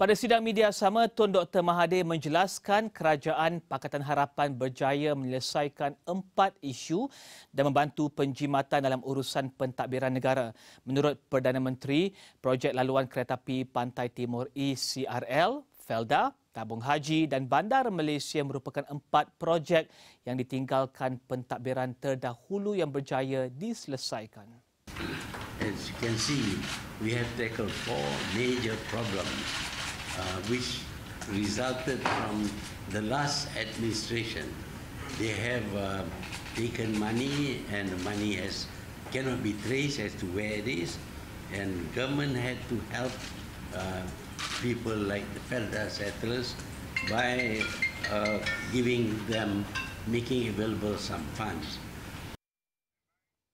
Pada sidang media sama, Tun Dr. Mahathir menjelaskan kerajaan Pakatan Harapan berjaya menyelesaikan empat isu dan membantu penjimatan dalam urusan pentadbiran negara. Menurut Perdana Menteri, projek laluan kereta api Pantai Timur ECRL, Felda, Tabung Haji dan Bandar Malaysia merupakan empat projek yang ditinggalkan pentadbiran terdahulu yang berjaya diselesaikan. As you can see, we have tackled four major problems which resulted from the last administration. They have uh, taken money and the money has cannot be traced as to where it is and government had to help uh, people like the Felda settlers by uh, giving them, making available some funds.